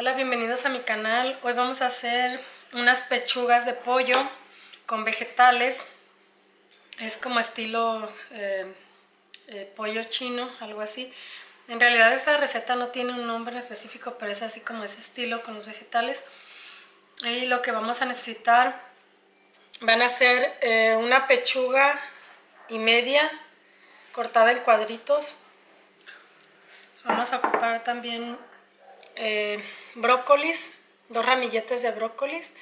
Hola, bienvenidos a mi canal. Hoy vamos a hacer unas pechugas de pollo con vegetales. Es como estilo eh, eh, pollo chino, algo así. En realidad esta receta no tiene un nombre específico, pero es así como ese estilo con los vegetales. Y lo que vamos a necesitar van a ser eh, una pechuga y media cortada en cuadritos. Vamos a ocupar también eh, brócolis, dos ramilletes de brócolis,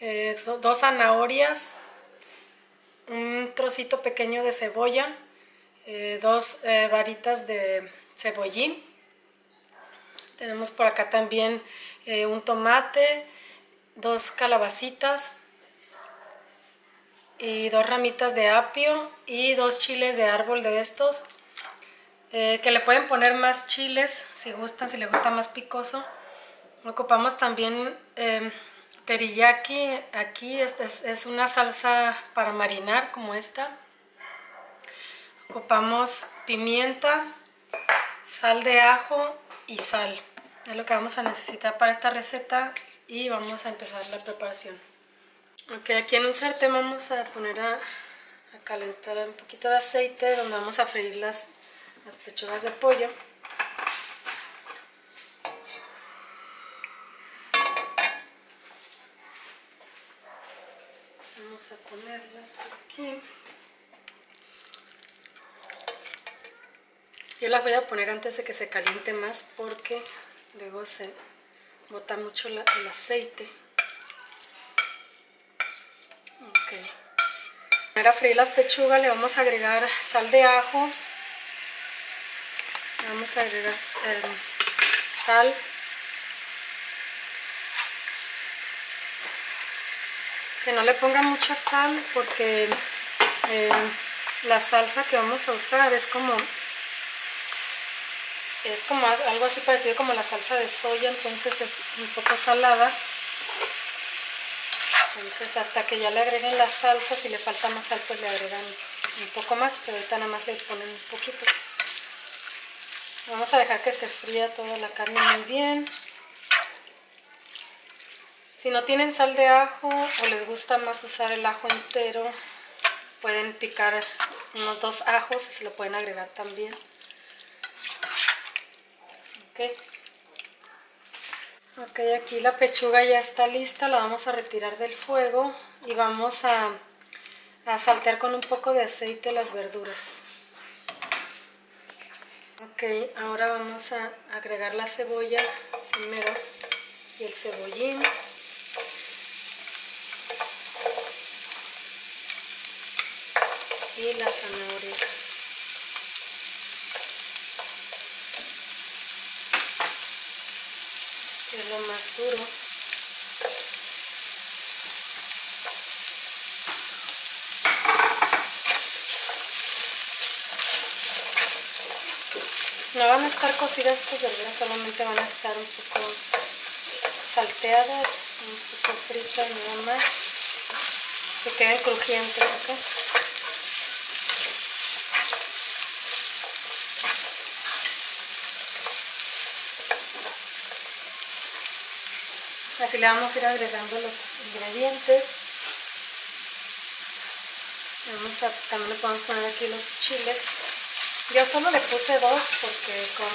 eh, dos zanahorias, un trocito pequeño de cebolla, dos varitas de cebollín. Tenemos por acá también un tomate, dos calabacitas y dos ramitas de apio y dos chiles de árbol de estos eh, que le pueden poner más chiles si gustan, si les gusta más picoso. Ocupamos también eh, teriyaki, aquí es, es, una salsa para marinar como esta. Ocupamos pimienta, sal de ajo y sal. Es lo que vamos a necesitar para esta receta y vamos a empezar la preparación. Ok, aquí en un sartén vamos a poner a, calentar un poquito de aceite donde vamos a freír las, las pechugas de pollo. Vamos a ponerlas aquí. Yo las voy a poner antes de que se caliente más porque luego se bota mucho el aceite. Para freír las pechugas le vamos a agregar sal de ajo. Vamos a agregar em, sal. Que no le ponga mucha sal porque em, la salsa que vamos a usar es como es como algo así parecido como la salsa de soya, entonces es un poco salada. Entonces hasta que ya le agreguen la salsa, si le falta más sal pues le agregan un poco más, pero ahorita nada más le ponen un poquito. Vamos a dejar que se fría toda la carne muy bien. Si no tienen sal de ajo o les gusta más usar el ajo entero, pueden picar unos dos ajos y se lo pueden agregar también. Ok. Ok, aquí la pechuga ya está lista, la vamos a retirar del fuego y vamos a, a saltear con un poco de aceite las verduras. Ok, ahora vamos a agregar la cebolla primero y el cebollín. Y la zanahoria. es lo más duro. No van a estar cocidas estas verduras, solamente van a estar un poco salteadas, un poco fritas nada más, que queden crujientes, ¿ok? Así le vamos a ir agregando los ingredientes. Vamos a, también le podemos poner aquí los chiles. Yo solo le puse dos porque como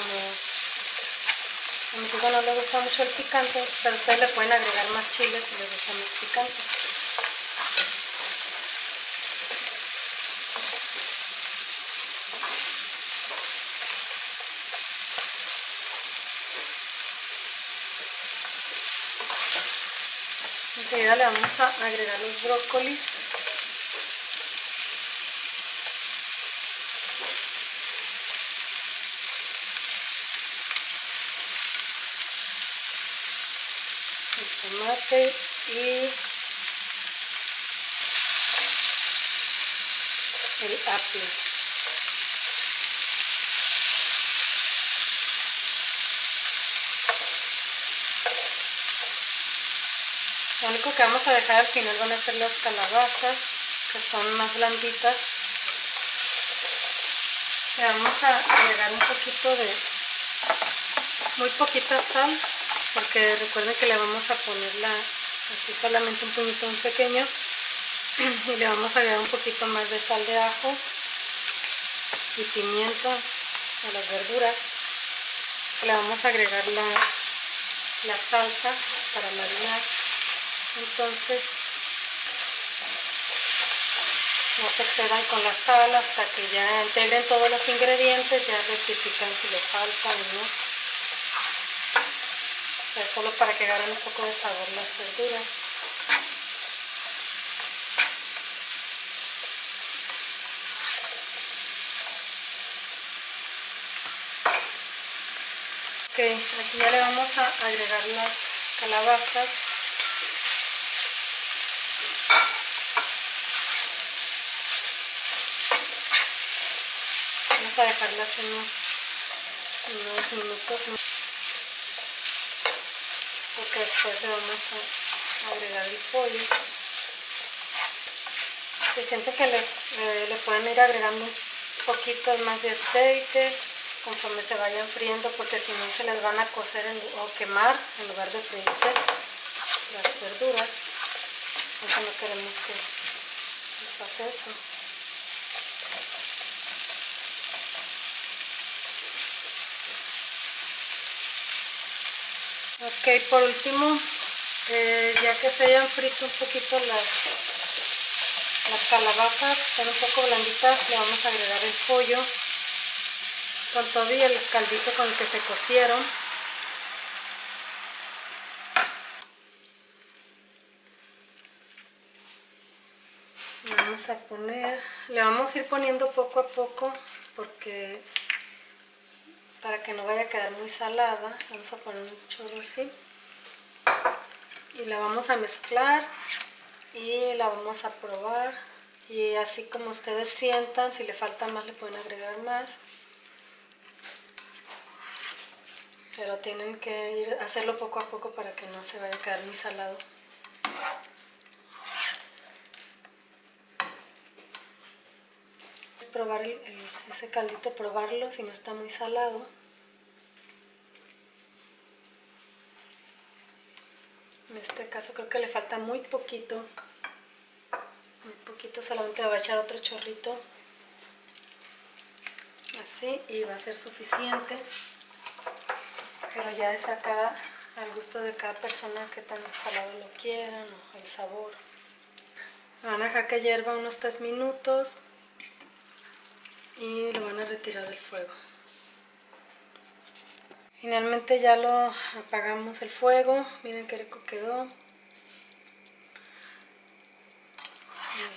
a mis hijos no les gusta mucho el picante, pero ustedes le pueden agregar más chiles si les gusta más picante. Enseguida le vamos a agregar los brócolis. El tomate y el apio. Lo único que vamos a dejar al final van a ser las calabazas, que son más blanditas. Le vamos a agregar un poquito de, muy poquita sal. Porque recuerden que le vamos a poner la, así solamente un puñito muy pequeño y le vamos a agregar un poquito más de sal de ajo y pimienta a las verduras. Le vamos a agregar la, la salsa para marinar. Entonces no se quedan con la sal hasta que ya integren todos los ingredientes ya rectifican si le faltan no solo para que agarren un poco de sabor las verduras. Ok, aquí ya le vamos a agregar las calabazas. Vamos a dejarlas unos, unos minutos porque después le vamos a agregar el pollo. Se siente que le, pueden ir agregando un poquito más de aceite conforme se vayan friendo porque si no se les van a cocer o quemar en lugar de freírse las verduras. Entonces no queremos que pase eso Ok, por último, eh, ya que se hayan frito un poquito las, las calabazas, están un poco blanditas, le vamos a agregar el pollo con todo y el caldito con el que se cocieron. vamos a poner, le vamos a ir poniendo poco a poco porque para que no vaya a quedar muy salada vamos a poner un chorro así. Y la vamos a mezclar y la vamos a probar. Y así como ustedes sientan si le falta más le pueden agregar más. Pero tienen que ir hacerlo poco a poco para que no se vaya a quedar muy salado probar ese caldito, probarlo si no está muy salado. En este caso creo que le falta muy poquito. Muy poquito, solamente voy a echar otro chorrito. Así, y va a ser suficiente. Pero ya es acá al gusto de cada persona que tan salado lo quieran o el sabor. Van a dejar que hierva unos 3 minutos y lo van a retirar del fuego. Finalmente ya lo apagamos el fuego, miren qué rico quedó.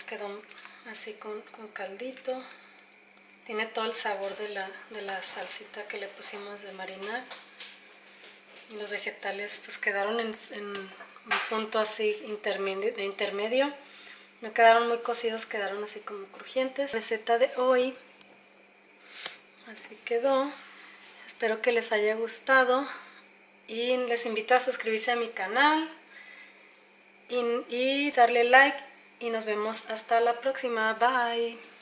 Quedó así con, caldito. Tiene todo el sabor de la, de la salsita que le pusimos de marinar. Y los vegetales pues quedaron en, un punto así intermedio, intermedio. No quedaron muy cocidos, quedaron así como crujientes. Receta de hoy Así quedó. Espero que les haya gustado y les invito a suscribirse a mi canal y, darle like y nos vemos hasta la próxima. Bye.